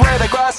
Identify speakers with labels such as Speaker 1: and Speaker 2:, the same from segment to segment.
Speaker 1: where the grass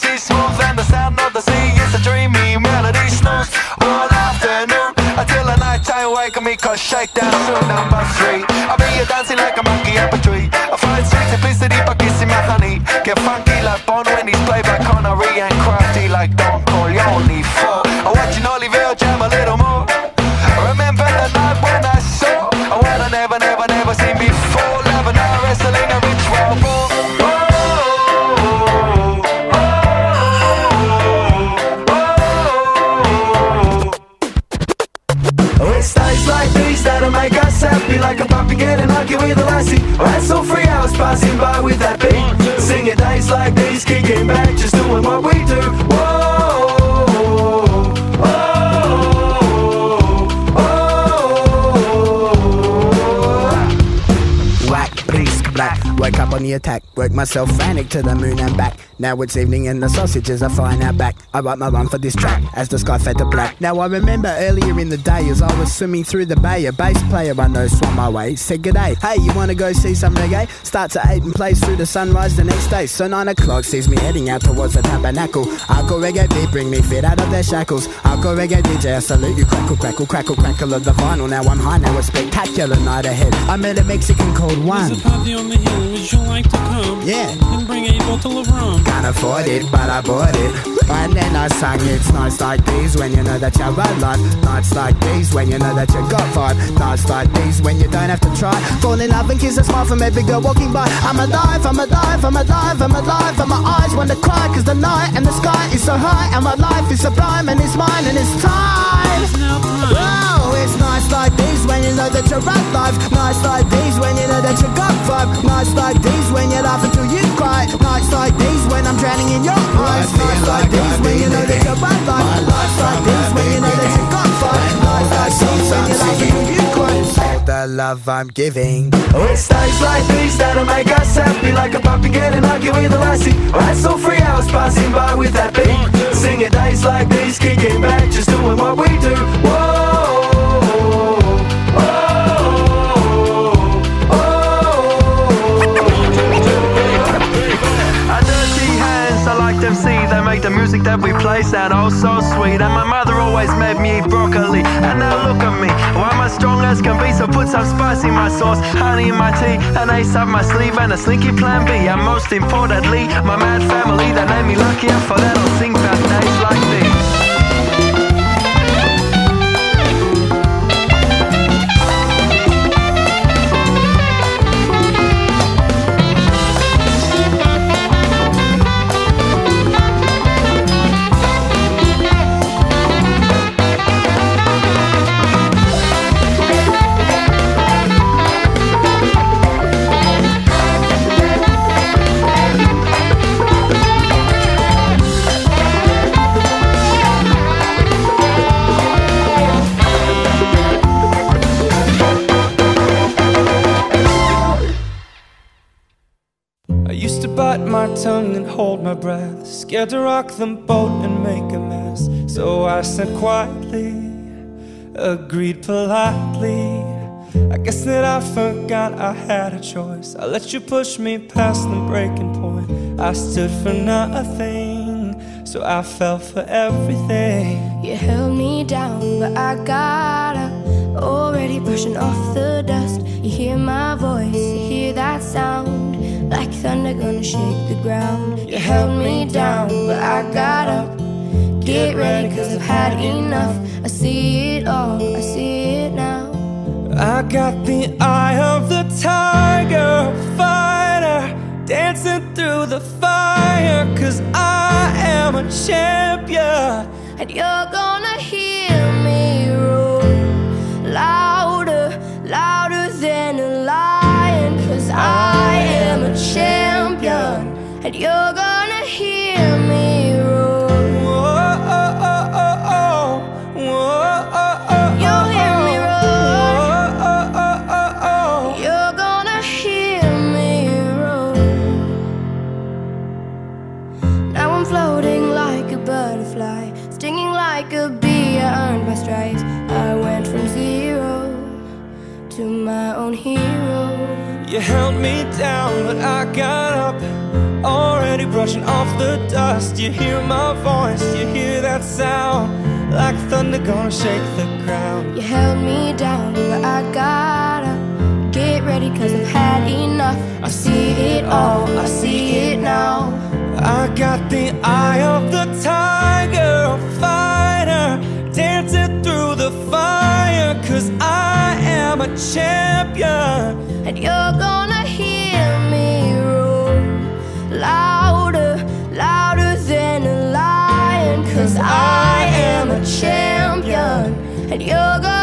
Speaker 1: passing by with that beat. Singing days like these, kicking back, just doing what we do. Whoa.
Speaker 2: Wake up on the attack, work myself frantic to the moon and back. Now it's evening and the sausages are flying out back. I write my run for this track as the sky fed to black. Now I remember earlier in the day as I was swimming through the bay, a bass player I know swam my way. Said g'day, hey, you wanna go see some reggae? Starts at eight and plays through the sunrise the next day. So nine o'clock sees me heading out towards the tabernacle. Hardcore reggae beat bring me fit out of their shackles. Hardcore reggae DJ, I salute you, crackle, crackle, crackle, crackle of the vinyl. Now I'm high, now a spectacular night ahead. I met a Mexican called Juan.
Speaker 3: There's a party on the hill, would you like to come?
Speaker 2: Yeah.
Speaker 3: And bring a bottle of rum.
Speaker 2: Can't afford it, but I bought it. And then I sang it's nights like these when you know that you're alive. Nights like these when you know that you got vibe. Nights like these when you don't have to try. Fall in love and kiss a smile from every girl walking by. I'm alive, I'm alive, I'm alive, I'm alive. And my eyes want to cry cause the night and the sky is so high. And my life is sublime and it's mine and it's time. Wow, it's nights like these when you know that you're alive. Nights like these when you know that you got vibe. Nights like these Nights like these when I'm drowning in your eyes. Nights like these when you know that you're alive. Nights like these when you know that you got vibe. Nights like these when you laugh until you cry. All the love I'm giving.
Speaker 1: Oh, it's days like these that'll make us happy Like a puppy getting lucky with a lassie Right, so three hours passing by with that beat Singing days like these, kicking back, just doing what we do Whoa, music that we play sound oh so sweet. And my mother always made me eat broccoli. And now look at me, why am I strong as can be? So put some spice in my sauce, honey in my tea An ace up my sleeve and a slinky plan B. And most importantly, my mad family That made me lucky and for that I'll sing about days like these
Speaker 4: hold my breath, scared to rock the boat and make a mess. So I said quietly, agreed politely. I guess that I forgot I had a choice. I let you push me past the breaking point. I stood for nothing, so I fell for everything.
Speaker 5: You held me down, but I got up. Already brushing off the dust. You hear my voice, you hear that sound. Like thunder gonna shake the ground. You held me down, but I got up. Get ready, cause I've had enough. I see it all, I see it now.
Speaker 4: I got the eye of the tiger fighter dancing through the fire cause I am a champion
Speaker 5: And you're gonna
Speaker 4: held me down, but I got up Already brushing off the dust. You hear my voice, you hear that sound Like thunder gonna shake the ground.
Speaker 6: You held me down, but I got up. Get ready cause I've had enough. I see it all, I see it now.
Speaker 4: I got the eye of the tiger, a fighter Dancing through the fire cause I I'm a champion,
Speaker 6: and you're gonna hear me roar louder, louder than a lion. Cause I am a champion, and you're gonna.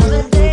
Speaker 7: another day.